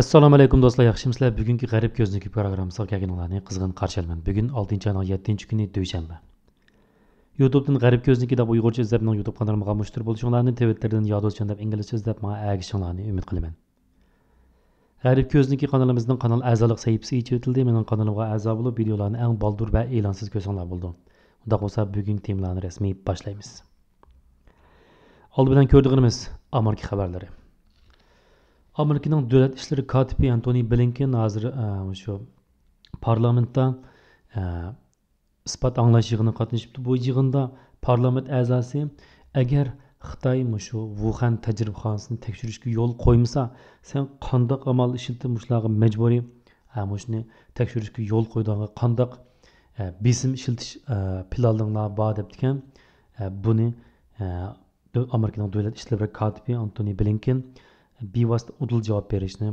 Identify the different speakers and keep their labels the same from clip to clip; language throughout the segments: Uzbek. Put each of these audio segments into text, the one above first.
Speaker 1: assalomu alaykum do'stlar yaxshimisizlar bugungi g'arib ko'zniki programmasiga kelganlarni qizg'in qarshi olaman bugun oltinchi oyning yettinchi kuni dushanba youtubedan g'arib ko'zniki deb uyg'urcha izlab mening youtube kanalimga mushtir bo'lishinglarni twitterdan yodozchan deb inglizcha izlab menga agishinglarni umid qilaman g'arib ko'zniki kanalimizning kanal a'zolik sahifasi ichitildi mening kanalimga a'zo bo'lib videolarni eng baldur va e'lonsiz ko'rsanglar bo'ldi unda bo'lsa bugungi temalarni rasmiy boshlaymiz oldi bilan ko'rdig'imiz amerika xabarlari amerikaning davlat ishlari kotibi antoni blinken hozir e, shu parlamentda e, isbot anglash yig'ini qatnashibdi. Bu yig'inda parlament a'zosi agar xitoy shu vuhan tajribaxonasini tekshirishga yo'l qo'ymasa sen qandoq amal ishlatib shularga majburiy e, shuni tekshirishga yo'l qo'ydiga qandoq besim ishiltish planlaringlar bor debdikan buni amerikaning davlat ishlari kotibi antoni blinken bevosita udil javob berishni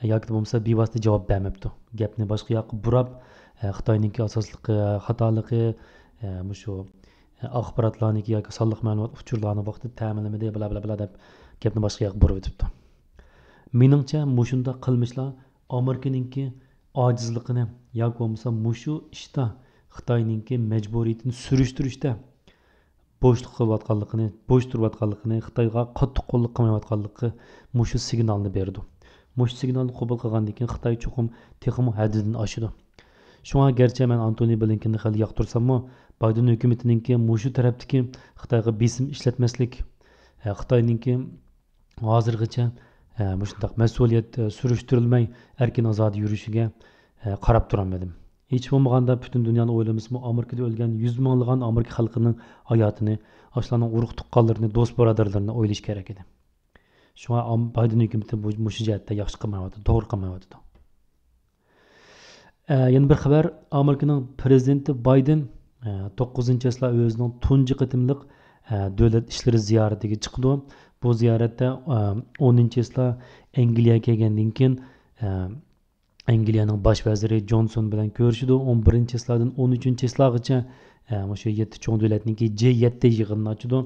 Speaker 1: e, yoki bo'lmasa bevosita javob bermabdi. Gapni boshqa yoqqa burab e, xitoyniki asosligi e, xatoligi shu axborotlarniki yoki sonliq ma'lumot uchurlarni vaqtida ta'minlamadi bla bla bla deb gapni boshqa yoqqa burib o'tibdi. Meningcha mushunda qilmishlar amerikaninki ojizligini yoki bo'lmasa mushu ishda xitoyninki majburiyatini surishtirishda bo'shliq qilayotganligini bo'sh turayotganligini xitoyga qattiq qo'lliq qilmayotganligi mushu signalni berdi. Mushu signalni qabul qilgandan keyin xitoy chuqum texmu haddidan oshidi shunga garchi man antoni blinkinni hali yoqtirsammi bayden hukumatiningki mushu tarafdagi xitoyga besim ishlatmaslik e, xitoyninki hozirgacha e, shundoq mas'uliyat e, surishtirilmay erkin ozod yurishiga qarab turolmadim. Hech bo'lmaganda butun dunyoni o'ylamasmi amerikada o'lgan yuz minglagan amerika xalqining hayotini shularni urug' tuqqanlarini do'st birodarlarini o'ylash kerak edi. Shunga bayden hukumati mushu jihatda yaxshi qilmayapti to'g'ri qilmayapti. Yana bir xabar. Amerikaning prezidenti bayden e, to'qqizinchi asla o'zining tunji qitimliq e, davlat ishlari ziyoratiga chiqdi. Bu ziyoratda e, o'ninchi asla angliyaga kelgandan keyin angliyaning bosh vaziri jonson bilan ko'rishdi. O'n birinchi isladan o'n uchinchi islagacha e, o'sha yetti cho'ng davlatniki j yetti yig'inini ochdi.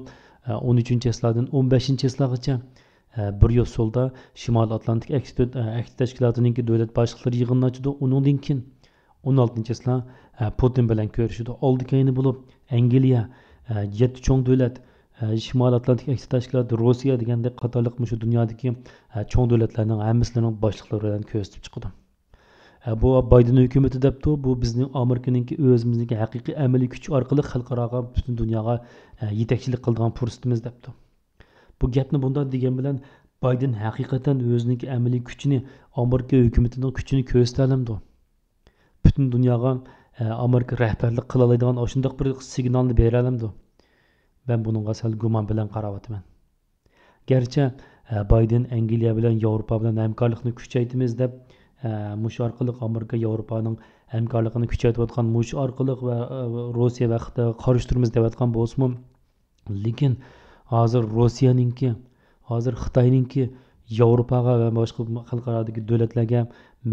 Speaker 1: E, o'n uchinchi isladan o'n beshinchi islagacha e, bir yo'l so'lda shimol atlantik aksi tashkilotiniki davlat boshliqlari yig'inini ochdi. Undan keyin o'n oltinchi isla putin bilan ko'rishdi. Oldi keyini bo'lib angliya yetti cho'ng davlat shimol atlantik aksi tashkiloti rossiya degandek qatorliq shu dunyodagi cho'ng davlatlarning hammasining boshliqlari bilan ko'rsatib chiqdi. Bu bayden hukumati debdi bu bizning amerikaniki o'zimizniki haqiqiy amaliy kuch orqali xalqaroga butun dunyoga yetakchilik qiladigan fursatimiz debdi bu gapni bundoq degan bilan bayden haqiqatan o'ziniki amaliy kuchini amerika hukumatining kuchini ko'rsatalimdi butun dunyoga amerika rahbarlik qila oladigan shundoq bir signalni bera olamdi man bunga sal gumon bilan qarayapman garchi bayden angliya bilan yevropa bilan hamkorlikni kuchaytiramiz deb mush orqali amerika yevropaning hamkorligini kuchaytirayotgan mush orqali va e, rossiya va xitoy qarshi turamiz deyotgan bo'lsinmi lekin hozir rossiyaninki hozir xitoyninki yevropaga va boshqa xalqarodagi davlatlarga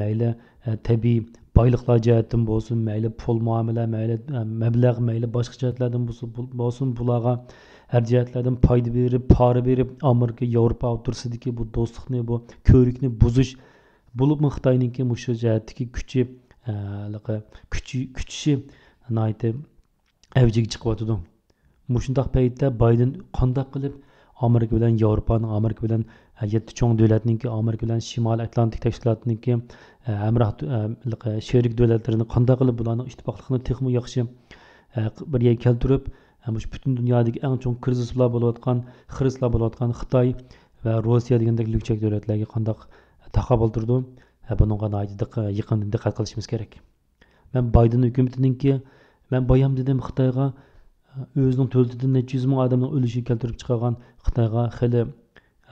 Speaker 1: mayli e, tabiiy boyliqlar jihatdan bo'lsin mayli pul muomala mayli e, mablag' mayli boshqa jihatlardan bo'lsin bularga har jihatlardan foyda berib pora berib amerika yevropa o'tirsidiki bu do'stlikni bu ko'rikni buzish bo'libmi xitoyniki shu jihatdagi kuchi e, kuchi kuchishi avjiga chiqyotidi. Mushundoq paytda bayden qandoq qilib amerika bilan yevropani amerika bilan e, yetti cho'ng davlatniki amerika bilan shimoliy atlantik tashkilotiniki hamroh e, sherik davlatlarini qandoq qilib bularni ittifoqligini texmi yaxshi birga yerga keltirib butun dunyodagi eng cho'ng krizislar bo'layotgan xrislar bo'layotgan xitoy va rossiya degandek yuksak davlatlarga qandoq тақа болдырды ә, бұның ғана айтдық ә, иқынды диққат қылышымыз керек. Мен байден үкіметіненке мен баям дедім қытайға. Ә, өзінің төлтеді неше жүз мың адамның үлесін келтіріп шығарған қытайға хәлі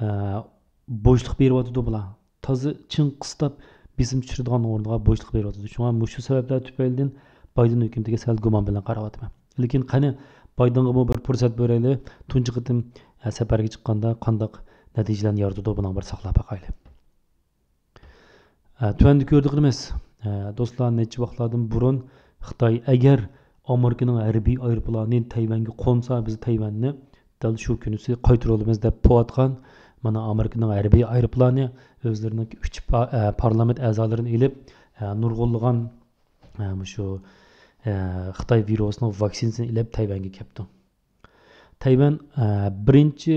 Speaker 1: ә, бойшылық беріп жатырды бұла тазы чын қыстап бесім түсірдіған орынға бойшылық беріп жатырды шоңа мушу себептер түпәлінен байден үкіметіге сәл гүман білен қарап жатырмын лекин қане байденға бұл бір пұрсат берәлі тұншықытым сапарға шыққанда қандақ нәтижелерін ярдыды бұның бір сақлап бақайлы. Tuanda ko'rdiqimiz do'stlar necha vaqtlardan burun xitoy agar amerikaning harbiy aeroplani tayvanga qo'nsa biz tayvanni dal shu kunisi qaytirolamiz deb poatgan mana amerikaning harbiy aeroplani o'zlarini uch parlament a'zolarini ilib nurg'unlagan shu xitoy virusini vaksinasini ilib tayvanga kelibdi tayvan birinchi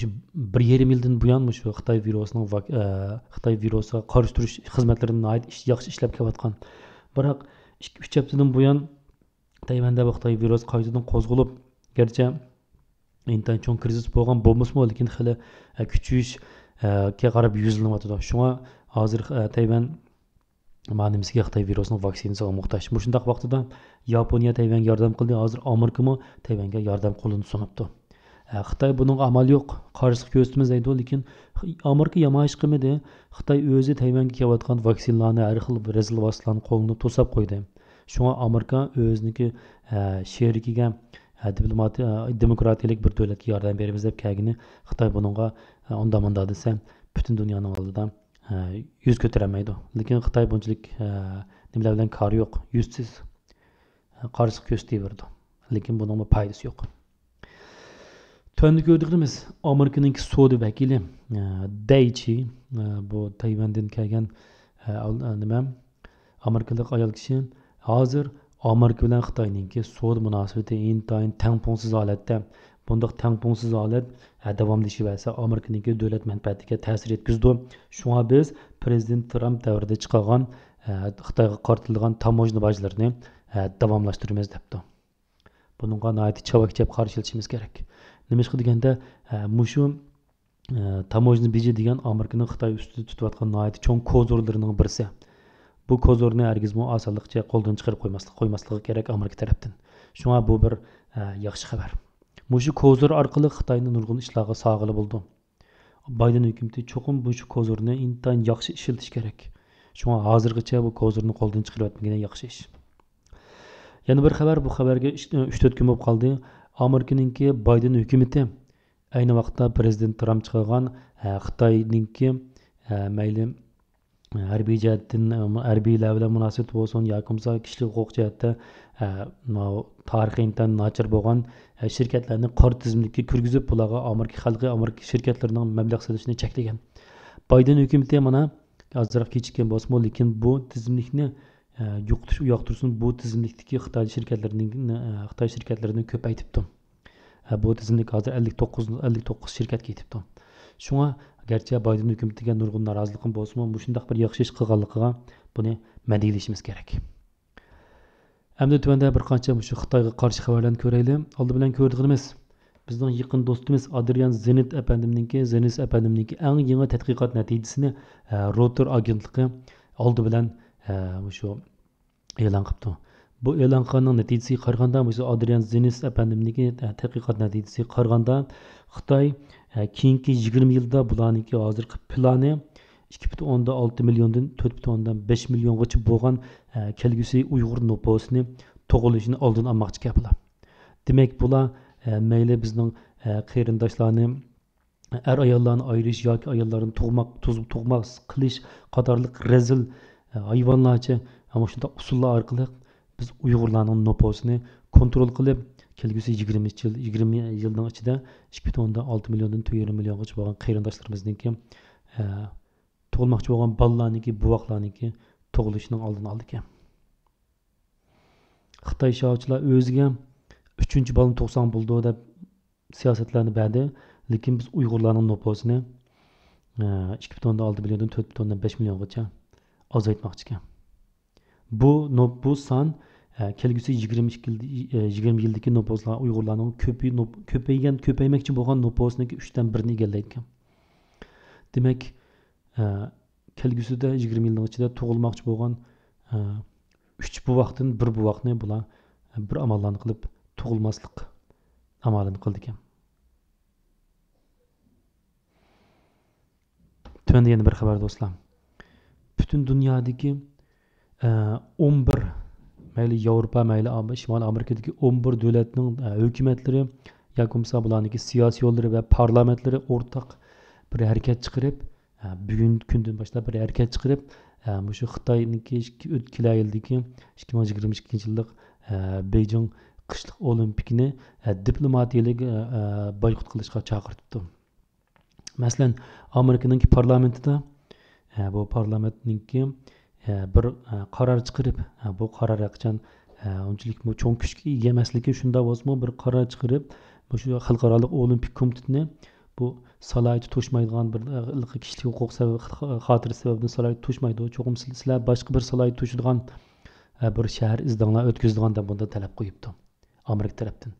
Speaker 1: shu bir yarim yildan buyon shu xitoy virusining xitoy virusiga qarshi turish xizmatlarini yaxshi ishlab kelayotgan biroq ikki uch haftadan buyon tayvanda bu xitoy virusi qaytadan qo'zg'alib garchi intan cho'ng krizis bo'lgan bo'lmasmi lekin hali kuchayishga qarab yuzlanyotidi shunga hozir tayvan ma'nimizga xitoy virusining vaksinasiga muhtoj shundoq vaqtida yaponiya tayvanga yordam qildi hozir amerikami tayvanga yordam qo'lini sunibdi xitoy buning amal yo'q qarshilik ko'rsatamiz deydi lekin amerika yamoyish qilmadi xitoy o'zi tayvanga kelayotgan vaksinalarni har xil rezil vositalarni qo'lini to'sab qo'ydi shunga amerika o'ziniki diplomat demokratiyalik bir davlatga yordam beramiz deb kelgini xitoy bunga unda munda desa butun dunyoning oldida yuz ko'tarolmaydi lekin xitoy bunchalik nimalar bilan kori yo'q yuzsiz qarshilik ko'rsataverdi lekin buning foydasi yo'q Tönde gördüğümüz Amerika'nınki soda vakili e, Daychi e, bu Tayvan'dan kelgan e, nima Amerikalik ayol kishi hozir Amerika bilan Xitoyninki sud munosabati intayin tangpungsiz holatda bundoq tangpungsiz holat davomlashaversa Amerikaniki davlat manfaatiga ta'sir yetkazdi. Shunga biz prezident Tramp davrida chiqargan Xitoyga qartilgan tamojna bojlarini davomlashtiramiz debdi. Buningga nihoyat chavak-chap qarshi kerak kerak. nimishqa deganda e, mushu e, tamojni biji degan amerikani xitoy ustida tutayotgan nihoyat cho'ng kozorlarining birisi. Bu kozorni hargizmi osonlikcha qo'ldan chiqarib qo'ymaslik qo'ymasligi kerak amerika tarafdan shunga bu bir e, yaxshi xabar. Mushu kozor orqali xitoyni nurg'un ishlarga sog'ili bo'ldi. Bayden hukumati cho'qim bu shu kozorni intayin yaxshi ishiltish kerak. Shunga hozirgacha bu kozorni qo'ldan chiqaryotmagan yaxshi ish. Yana bir xabar bu xabarga uch to'rt kun bo'lib qoldi. Amerikaningki bayden hukumati ayni vaqtda prezident tramp chiqargan e, xitoyninki e, mayli harbiy jihatdan e, harbiylar bilan munosabat bo'lsin yoki bo'lmasa kishilik huquq jihatda tarixiy nachar bo'lgan shirkatlarni qor tizimlikka kirgizib ularga amerika xalqi amerika shirkatlarining mablag' solishini cheklagan. Bayden hukumati mana ozroq kechikkan bo'lsinmi lekin bu tizimlikni yo'qotish u yoq tursin bu tizimlikdagi xitoy shirkatlarining xitoy shirkatlarini ko'paytibdi bu tizimlik hozir ellik to'qqiz ellik to'qqiz shirkatga yetibdi shunga garchi bayden hukumatiga nurg'un noroziliqim bo'lsinmi shundoq bir yaxshi ish qilganligiga buni madiylashimiz kerak endi tuanda bir qancha shu xitoyga qarshi xabarlarni ko'raylik oldi bilan ko'rdig'imiz bizning yaqin do'stimiz adrian zenit apandimniki zenis apandimniki eng yangi tadqiqot natijasini rotor agentligi oldi bilan shu e'lon qilibdi bu e'lon qilingan natijasiga qaraganda adrian zenis apandimniki tadqiqot natijasiga qaraganda xitoy keyingi yigirma yilda bularniki hozirgi plani ikki butun o'nda olti milliondan to'rt butun o'ndan besh milliongacha bo'lgan kelgusi uyg'ur nupusini tug'ilishini oldini olmoqchi gaplar. Demak bular mayli bizning qarindoshlarni er ayollarni ayirish yoki ayollarni tug'moq tug'moq qilish qatorliq rezil hayvonlarcha ana shunday usullar orqali biz uyg'urlarning noposini kontrol qilib kelgusi yigirma yil yigirma yilning ichida ikki butun o'ndan olti milliondan to'rt yarim milliongacha bo'lgan qarindoshlarimizniki tug'ilmoqchi bo'lgan bolalarniki buvoqlarniki tug'ilishining oldini oldi ekan xitoy shovchilar o'ziga uchinchi bolani tug'sam bo'ldi deb siyosatlarni berdi lekin biz uyg'urlarning noposini ikki butun o'ndan olti milliondan to'rt butun o'ndan besh milliongacha azaytmoqchi ekan bu bu son e, kelgusi yigirma ikki e, yigirma yildagi nopozlar uyg'urlarning ko'paygan ko'paymoqchi bo'lgan noposniki uchdan birini egallaydi ekan demak e, kelgusida yigirma yilning ichida tug'ilmoqchi bo'lgan uch buvoqdan 1 buvoqni bular bir amallarni qilib tug'ilmaslik amalini qildi ekan tuanda yana bir xabar do'stlar. Butun dunyodagi e, o'n bir mayli yevropa mayli shimoliy amerikadagi o'n bir davlatning e, hukumatlari yoki bo'lmasa bularniki siyosiy yo'llari va parlamentlari o'rtaq bir harakat chiqarib e, bugun bugungi kundan boshlab bir harakat chiqarib shu xitoyniki o'tgan yildagi ikki ming yigirma ikkinchi yillik bejing qishliq olimpikni diplomatiyalik boykot qilishga chaqirtibdi masalan amerikaning parlamentida bu parlamentniki bir qaror chiqarib bu qaror qachon unchalik cho'ng kuchga ega emasligi shunda bo'lsimi bir qaror chiqarib shu xalqaro olimpik komitetni bu salohiyati to'shmaydigan bir kishilik huquq xotiri sababdan salohiyat to'shmaydi cho'qim sizlar boshqa bir salohiyat to'shadigan bir shahar izdanglar o'tkazadigan deb bunda talab qo'yibdi amerika tarafdan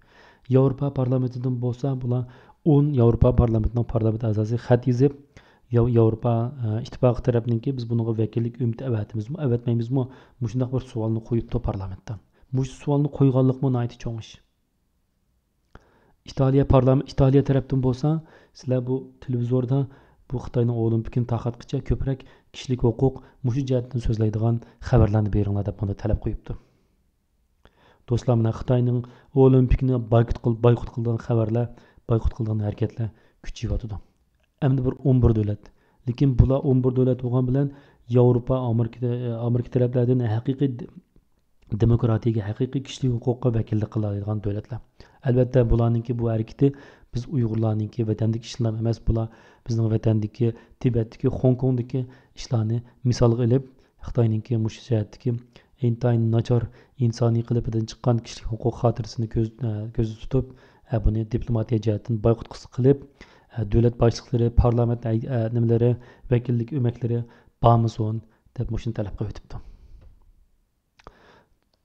Speaker 1: yevropa parlamentidan bo'lsa bular o'n yevropa parlamentining parlament a'zosi xat yozib yevropa e, ittifoqi tarafniki biz bunaqa vakillik umid avatimizmi avatmaymizmi shundoq bir savolni qo'yibdi parlamentdan. Bu savolni qo'yganlikmi cho'ng ish italiya parlament italiya tarafdan bo'lsa sizlar bu televizorda bu xitoyning olimpikini tarqatqicha ko'proq kishilik huquq mushu jihatdan so'zlaydigan xabarlarni beringlar deb bunda talab qo'yibdi. Do'stlar mana xitoyning olimpikni boykot qil boykot qilgan xabarlar boykot qilgan harakatlar kuchayyotidi endi bir o'n bir davlat lekin bular o'n bir davlat bo'lgani bilan yevropa amerika amerika taraflaridan haqiqiy demokratiyaga haqiqiy kishilik huquqqa vakillik qiladigan davlatlar albatta bularninki bu harakati biz uyg'urlarninki vatandagi ishlar emas bular bizning vatandagi tibetdagi xong kongdagi ishlarni misolga ilib xitoyninki mush jihatdagi intayin nachar insoniy qilipidan chiqqan kishilik huquq xotirasini ko'zda tutib buni diplomatiya jihatdan boyqut qilib Э, davlat boshliqlari parlament e, nimalari vakillik o'maklari bormasin deb shuni talab qilib o'tibdi.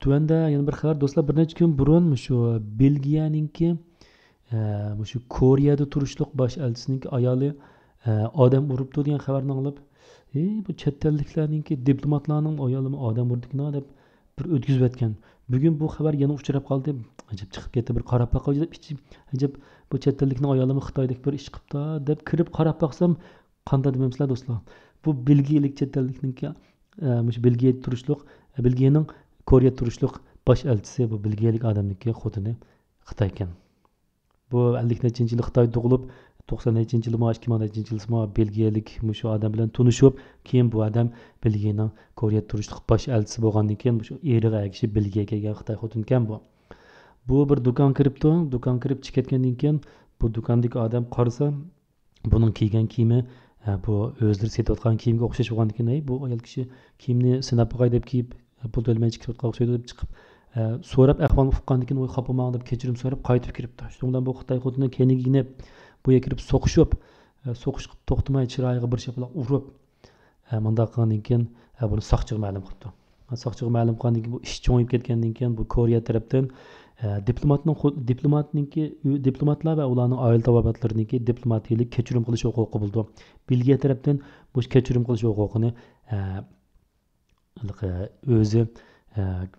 Speaker 1: Tuanda yana bir xabar do'stlar bir necha kun burun shu belgiyaninki e, shu koreyada turishliq bosh elchisiniki ayoli e, odam uribdi degan xabarni olib e bu chet elliklarninki diplomatlarning ayolimi odam urdikna deb bir o'tkazib o'tgan bugun bu xabar yana uchrab qoldi. Ajab chiqib ketdi bir qarab ichim ajab bu chet ellikni ayolimi xitoylik bir ish qilibdi deb kirib qarab boqsam qanday deymizlar do'stlar? Bu belgiyalik chet ellikniki e, belgiyada turishliq e, belgiyaning koreya turishliq bosh elchisi bu belgiyalik odamniki xotini xitoy ekan bu ellik nechinchi yili xitoy tug'ilib to'qson nechinchi yilmi ikki ming nechinchi yilmi belgiyalik shu odam bilan tunishib keyin bu odam belgiyaning koreya turishliq bosh elchisi bo'lgandan keyin shu eriga agishib belgiyaga kelgan xitoy xotin ekan bu. Bu bir do'kon kiribdi do'kon kirib chiqib ketgandan keyin bu do'kondagi odam qarasa buning kiygan kiyimi e, bu o'zlari setayotgan kiyimga o'xshash bo'lgandan keyin bu ayol kishi kiyimni sinab boqay deb kiyib e, pul to'lamay chiqib o'xshaydi deb chiqib e, so'rab ahvolni uqqandan keyin voy xafa deb kechirim so'rab qaytib kiribdi. Shundan bu xitoy xotini keyinigini bu yerga kirib so'qishib so'qish qilib to'xtamay chiroyiga bir shapaloq urib bundoq qilgandan keyin buni soqchiga ma'lum qilibdi. Soqchiga ma'lum qilgandan keyin bu ish cho'ngib ketgandan keyin bu koreya tarafdan diplomatning diplomatniki diplomatlar va ularning oila tabobatlariniki diplomatiyalik kechirim qilish huquqi bo'ldi belgiya tarafdan bu kechirim qilish huquqini o'zi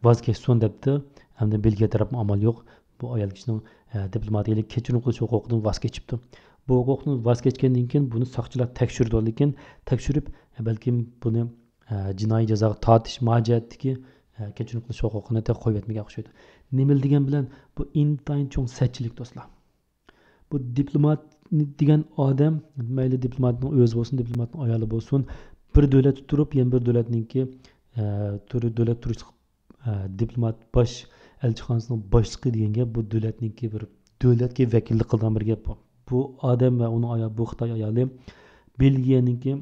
Speaker 1: voz kechsin debdi hamda belgiya taraf amal yo'q bu ayol kishining diplomatiyalik kechirim qilish huquqidan voz kechibdi bu huquqni voz kechgandan keyin buni soqchilar tekshirdi lekin tekshirib balkim buni jinoiy jazoga tortish majiyatdiki kechirim qilish huquqini qo'yib yetmagan o'xshaydi nima degan bilan bu intayin cho'ng sachilik do'stlar. Bu diplomat degan odam mayli diplomatni o'zi bo'lsin diplomatni ayoli bo'lsin bir davlat turib yana bir davlatniki e, turi davlat turish e, diplomat bosh elchixonasini boshlig'i deganga bu davlatniki bir davlatga vakillik qilgan bir gap bu. Odam va uni ayoli bu xitoy ayoli belgiyaniki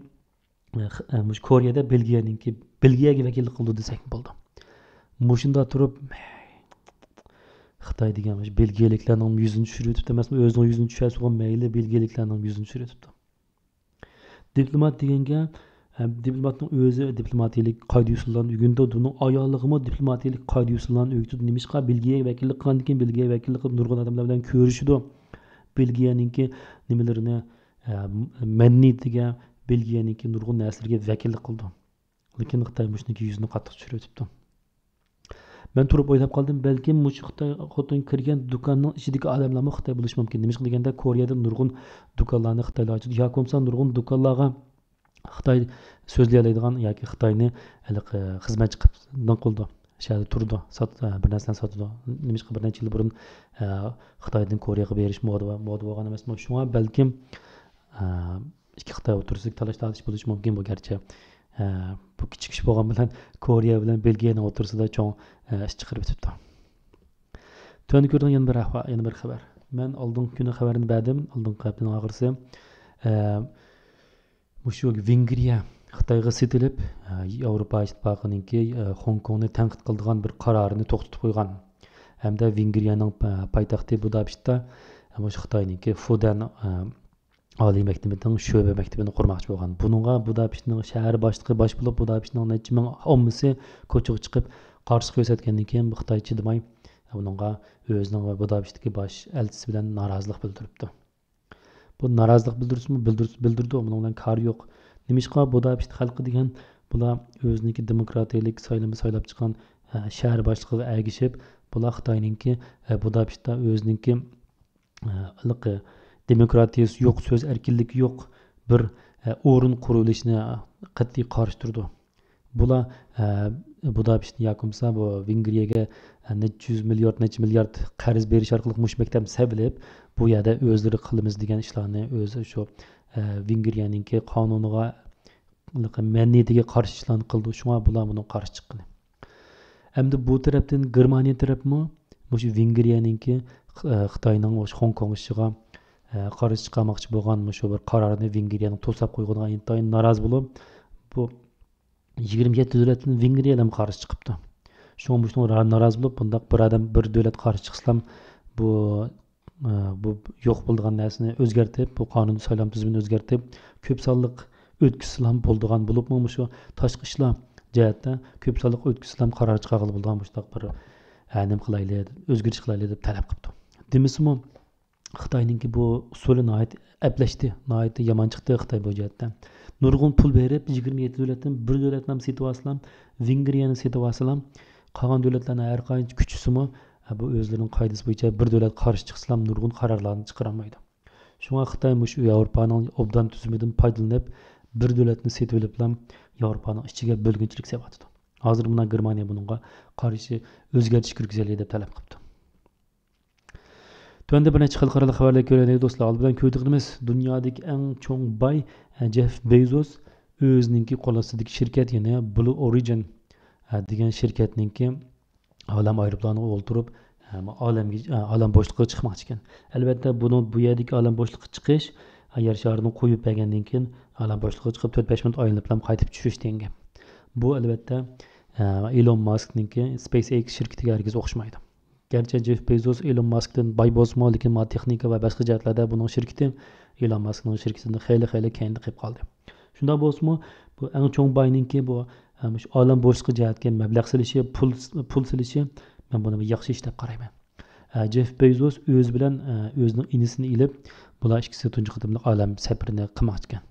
Speaker 1: e, koreyada belgiyaniki belgiyaga vakillik qildi desak bo'ldi. Mushunda turib xitoy degan belgiyaliklarning yuzini tushirib o'tibdi emasmi o'zini yuzini tushirsa mayli belgiyaliklarning yuzini tushirib o'tibdi diplomat deganga diplomatning o'zi diplomatiyalik qoida usullarni o'rgandi uni ayollig'imi diplomatiyalik qoida usullarni o'rgatdi nimishqa belgiyaga vakillik qilgandan keyin belgiyaga vakillik qilib nurg'un odamlar bilan ko'rishdi belgiyaniki nimalarini mannitiga belgiyaniki nurg'un narsalarga vakillik qildi lekin xitoy mushniki yuzini qattiq tushirib o'tibdi man turib o'ylab qoldim balkim mush xitoy xotin kirgan do'konning ichidagi odamlarmi xitoy bo'lishi mumkin nima deganda koreyada nurg'un do'konlarni xitoylar ochdi yo bo'lmasa nurg'un do'konlarga xitoy so'zlay oladigan yoki xitoyni e, xizmatchi qilib qildi. Sharda turdi sot e, bir narsani sotdi. Nima bir necha yil burun e, xitoydan koreyaga berish moda moda bo'lgan emasmi shunga balkim ikki xitoy o'rtasida talash tortish bo'lishi mumkin bu garchi. Bu kichik ish bo'lgani bilan koreya bilan belgiyani o'rtasida cho'ng ish chiqarib o'tibdi yana bir yana bir xabar man oldingi kuni xabarni berdim oldingi haftaning oxirisi mushu vengriya xitoyga setilib yevropa ittifoqininki xonkongni tanqid qiladigan bir qarorini to'xtatib qo'ygan. Hamda vengriyaning poytaxti budapeshtda xitoyniki fudan oliy maktabining sho'ba maktabini qurmoqchi bo'lgan bunga budapeshtning shahar boshlig'i bosh bo'lib budapeshtning necha ming ommasi ko'chaga chiqib qarshi ko'rsatgandan keyin xitoy chidamay bunga o'zining va budapeshtdagi bosh elchisi bilan norozilik bildiribdi. Bu norozilik bildirsimi bildirdi bilan kori yo'q nimishqa budapesht xalqi degan bular o'ziniki demokratiyalik saylama saylab chiqqan shahar boshlig'iga agishib bular xitoyninki budapeshtda o'ziniki demokratiyasi yo'q so'z erkinligi yo'q bir e, o'rin qurilishini e, qat'iy qarshi turdi bular e, budapeshtni bo'lmasa bu vengriyaga necha yuz milliard necha milliard qarz berish orqali mush maktab sabilib bu yerda o'zlari qilamiz degan ishlarni o'zi shu vengriyaniki qonuniga ma'niyatiga qarshi ishlarni qildi. Shunga bular buni qarshi chiqqan. Endi bu tarafdan germaniya tarafmi? Shu vengriyaniki xitoyning hong kong ishiga Э, каршы чыкармакчы болған ошо бир карарны венгриянын тосап койгонуна интайын нааразы болуп бул жыйырма жети дөөлөттүн венгрияда эми каршы чыгыптыр ошону бушуна наразы болып мындай бір адам бір дөөлөт каршы чыксалам бул бу э, жоқ болдыған нәрсені өзгертіп бул канундуу сайлам тизимин өзгертіп көп санлык болдыған болып болупму ушу ташкы ишлар жаатта көп санлык өткүзсалам карар чыгаргыла болгон мындай бир э, неме кылайлы өзгөрүш кылайлы деп талап кылыптыр демесимо xitoyninki bu usuli nihoyat ablashdi. Nihoyatda yomon chiqdi xitoy bu jihatdan nurg'un pul berib yigirma yetti davlatdan bir davlatni ham setib olsalam vengriyani setib olsalam qolgan davlatlarni har qancha kuchisimi bu o'zlarining qoidasi bo'yicha bir davlat qarshi chiqsalam nurg'un qarorlarni chiqarolmaydi shunga xitoy shu yevropaning obdan tuzumidan foydalanib bir davlatni setib olib yevropaning ichiga bo'lgunchilik sevyotidi hozir mana germaniya bunga qarshi o'zgartirish kirgizaylik deb talab qilibdi. Tuanda bir necha xalqaro xabarlar ko'raylik do'stlar. Old bilan ko'rdiğimiz dunyodagi eng cho'ng boy e, Jeff Bezos o'zininki qo'l ostidagi shirkat yana Blue Origin e, degan shirkatninki olam aeroplaniga o'ltirib e, olamga olam bo'shliqqa chiqmoqchi ekan. Albatta buni bu yerdagi olam bo'shliqqa chiqish yer sharini qo'yib bergandan keyin olam bo'shliqqa chiqib 4-5 minut oynab bilan qaytib tushish degan Bu albatta Elon Muskniki SpaceX shirkatiga hargiz o'xshamaydi. Garchi jeff bezos ilon maskdan boy bo'lsinmi lekin texnika va boshqa jihatlarda buning shirkiti ilon maskning shirkitini xeyli xeyli keyinda qilib qoldi. Shundoq bo'lsinmi bu eng cho'ng boyninki bu ehm, olam boshqa jihatga mablag' silishi pul pul silishi man buni yaxshi ish deb qarayman. Ehm, jeff bezos o'zi bilan ehm, o'zining inisini ilib bular ikkisi tunji olam safarini qilmoqchi ekan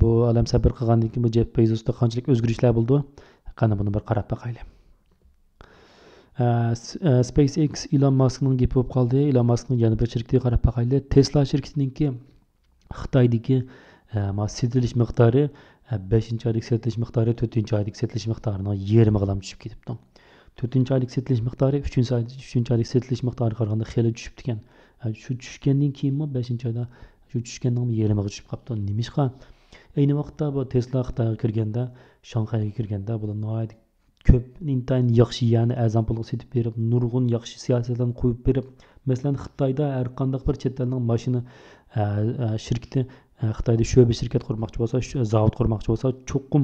Speaker 1: bu olam safar qilgandan keyin bu jeff bezosda qanchalik o'zgarishlar bo'ldi? Qani buni bir qarab boqaylik SpaceX ilon maskning gapi bo'lib qoldi. ilon Muskning yana bir shirkatiga qarab boqaylik. Tesla shirkatininki Xitoydagi setilish miqdori 5 oylik setilish miqdori 4 oylik setilish miqdorining yarmiga ham tushib ketibdi. 4 oylik setilish miqdori 3 oylik setilish miqdoriga qaraganda xeli tushibdi ekan. Shu tushgandan keyinmi 5 oyda shu tushgandan yarmiga tushib qolibdi. Nimishqa? Ayni vaqtda bu Tesla Xitoyga kirganda, Shanxayga kirganda bu ko'p intayin yaxshi yani azam pulga setib berib nurg'un yaxshi siyosatlarni qo'yib berib masalan xitoyda har qanday bir chet elning mashina shirkati xitoyda sho'ba shirkat qurmoqchi bo'lsa zavod qurmoqchi bo'lsa cho'qim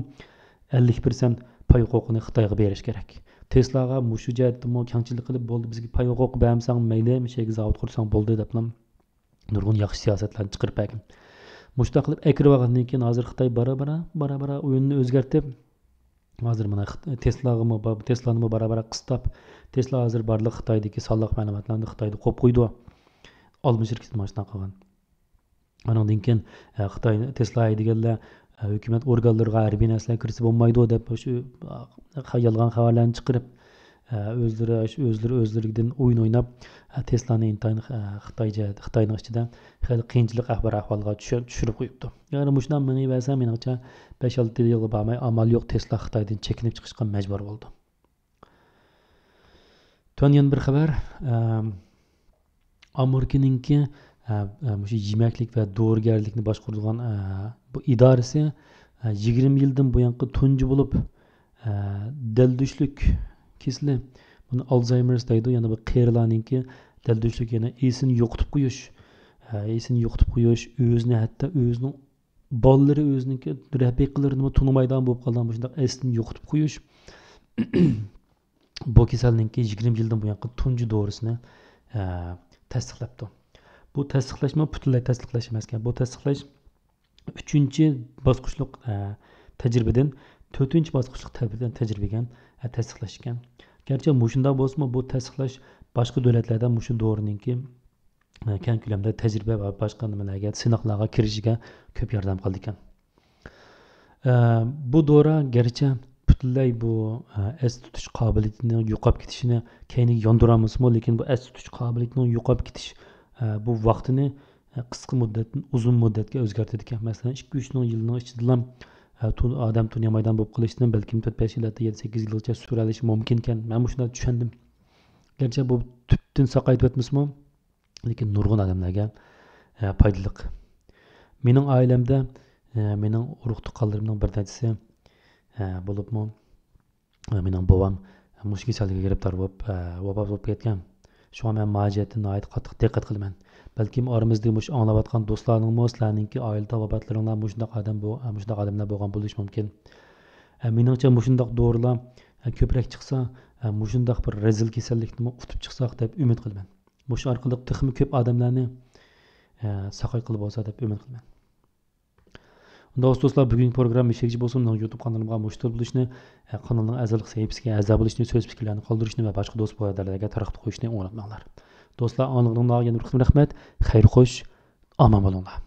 Speaker 1: ellik persent pay huquqini xitoyga berish kerak. Teslaga shu jihatda qilib bo'ldi bizga pay huquq bermasang mayli shu zavod qursang bo'ldi deb nurg'un yaxshi siyosatlarni chiqarib bergan. Mushundoq qilib akirib olgandan keyin hozir xitoy bora bora teslani barobar qistab tesla hozir barliq xitoydagi sonliq ma'lumotlarni xitoyda qo'yib qo'ydi oltmish shirkati mana shunaqa qilgan anandan keyin e, xitoy tesla deganlar e, hukumat organlariga harbiy narsalar kirsa bo'lmaydi deb shu e, yolg'on xabarlarni chiqarib o'zlari o'zlari o'zlaridan o'yin o'ynab teslani intayin xitoy xitoyni ichida xeyli qiyinchilik ahvol ahvolga tushirib qo'yibdi ya'ni mushunaqa meni bersa menimcha besh olti yil bormay amal yo'q tesla xitoydan chekinib chiqishga majbur bo'ldi tuan yana bir xabar amerikaninki shu yemaklik va dorigarlikni boshqaradigan bu idorasi yigirma yildan buyongi tunji bo'lib kesili buni alzaymers deydi yana bir qerilarninki daldushlik yana esini yo'qotib qo'yish. Esini yo'qotib qo'yish o'zini hatto o'zining bolalari o'ziniki rafiqalarini tunimaydigan bo'lib qolgan shundoq esini yo'qotib qo'yish. Bu kasallikni yigirma yildan buyongi tunji dorisini tasdiqlabdi. Bu tasdiqlashma butunlay tasdiqlash emas ekan? Bu tasdiqlash uchinchi bosqichliq tajribadan to'rtinchi bosqichliq tajribadan E, tasdiqlash ekan garchi mushundoq bo'lsinmi bu tasdiqlash boshqa davlatlarda mushu dorininki e, kang ko'lamda tajriba va boshqa nimalarga sinoqlarga kirishiga ko'p yordam qildi ekan. E, bu dori garchi butunlay bu es tutish qobiliyatini yo'qolib ketishini keyin yondiramizmi lekin bu es tutish qobiliyatini yo'qolib ketish bu vaqtini qisqa muddat uzun muddatga o'zgartirdi ekan. Masalan ikki uch yilni ichida odam dunyomaydan bo'lib qolishdan balkim to'rt besh yilda yetti sakkiz yilgacha suralishi mumkin ekan man shunday tushundim garchi bu tubdan saqaytyapmizmi lekin nurg'un odamlarga foydali mening oilamda mening urug' tuqqanlarimning bir nechasi bo'libmi mening bovam mush kasallikka giribdor bo'lib vafot bo'lib ketgan. Shunga man mojiyatni qattiq diqqat qilaman balkim oramizda mush anglayotgan do'stlarning sizlarninki oila tabobatlaringlar shundoq odam bu shundoq odamlar bo'lgan bo'lishi mumkin meningcha mushundoq dorilar ko'proq chiqsa mushundoq bir razil kasallikni utib chiqsak deb umid qilaman mush orqali texmi ko'p odamlarni saqoy qilib olsa deb umid qilaman do'stlar bugungi programma shekchi bo'lsin youtube kanalimga mushtir bo'lishni kanalning a'zolik sahifasiga a'zo bo'lishni so'z fikrlarni qoldirishni va boshqa do'st birodarlarga tarqatib qo'yishni unutmanglar do'stlar onlig'inglarga rahmat xayr xush omon bo'linglar